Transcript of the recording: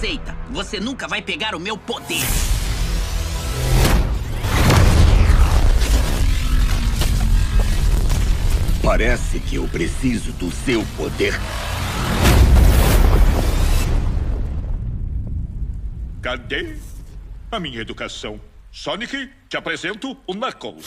aceita. Você nunca vai pegar o meu poder. Parece que eu preciso do seu poder. Cadê a minha educação? Sonic, te apresento o Knuckles.